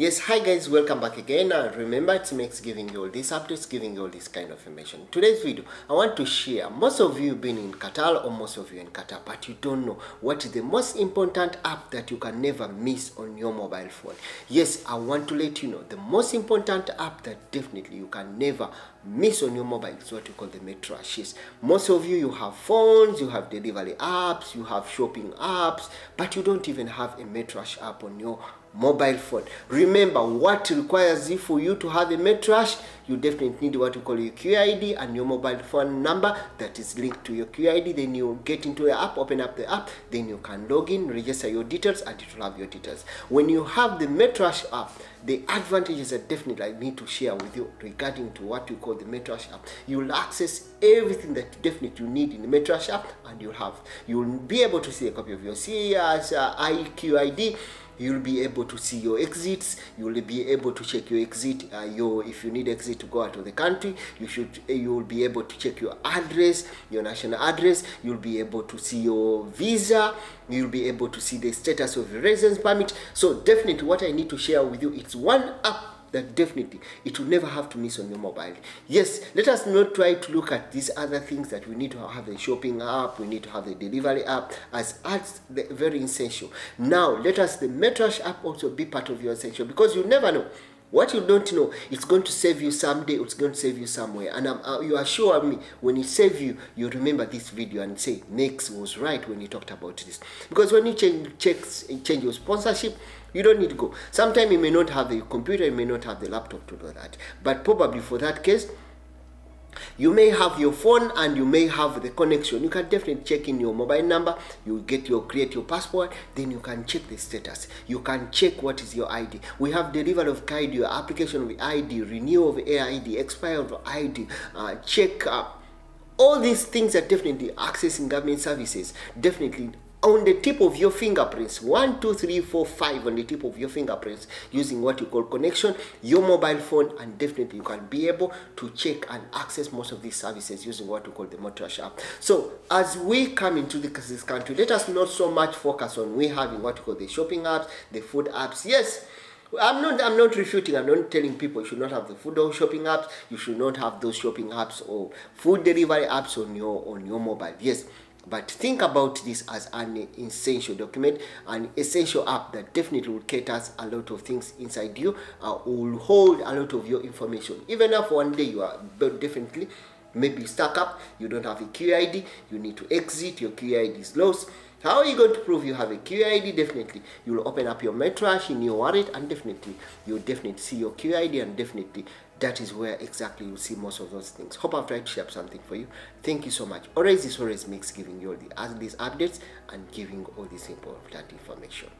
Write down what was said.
Yes, hi guys, welcome back again. Uh, remember, it's Mex giving you all these updates, giving you all this kind of information. Today's video, I want to share. Most of you been in Qatar or most of you in Qatar, but you don't know what is the most important app that you can never miss on your mobile phone. Yes, I want to let you know the most important app that definitely you can never miss on your mobile is what you call the Metro Yes, most of you, you have phones, you have delivery apps, you have shopping apps, but you don't even have a Metrash app on your mobile phone. Remember, what requires for you to have a Metrash? You definitely need what you call your QID and your mobile phone number that is linked to your QID. Then you get into the app, open up the app, then you can log in, register your details, and it will have your details. When you have the Metrash app, the advantages that definitely I need to share with you regarding to what you call the Metrash app. You'll access everything that definitely you need in the Metrash app, and you'll have you'll be able to see a copy of your CAS, uh, IQID you'll be able to see your exits you'll be able to check your exit uh, your if you need exit to go out of the country you should uh, you'll be able to check your address your national address you'll be able to see your visa you'll be able to see the status of your residence permit. So definitely what i need to share with you it's one app that definitely it will never have to miss on your mobile. Yes, let us not try to look at these other things that we need to have the shopping app, we need to have the delivery app as as the very essential. Now let us the Metrash app also be part of your essential because you never know what you don't know it's going to save you someday it's going to save you somewhere. And uh, you assure me when it save you you remember this video and say Mex was right when he talked about this. Because when you change checks change your sponsorship you don't need to go. Sometimes you may not have the computer you may not have the laptop to do that. But probably for that case you may have your phone and you may have the connection. You can definitely check in your mobile number. You get your create your passport then you can check the status. You can check what is your id we have delivery of id your application of id renewal of aid expire of id uh, check uh, all these things are definitely accessing government services. Definitely on the tip of your fingerprints. One two three four five on the tip of your fingerprints using what you call connection your mobile phone and definitely you can be able to check and access most of these services using what we call the Metrash app so as we come into this country let us not so much focus on we having what we call the shopping apps the food apps. Yes I'm not I'm not refuting, I'm not telling people you should not have the food or shopping apps, you should not have those shopping apps or food delivery apps on your on your mobile. Yes, but think about this as an essential document, an essential app that definitely will cater a lot of things inside you, uh, will hold a lot of your information. Even if one day you are definitely maybe stuck up, you don't have a QID, you need to exit, your QID is lost. How are you going to prove you have a QID? Definitely, you'll open up your Metrash in your wallet and definitely, you'll definitely see your QID and definitely that is where exactly you see most of those things. Hope I've tried to share something for you. Thank you so much. Always this always Mex giving you all the, these updates and giving all this important information.